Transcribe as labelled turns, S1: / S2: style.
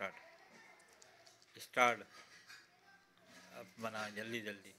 S1: Start start अब बना जल्दी जल्दी।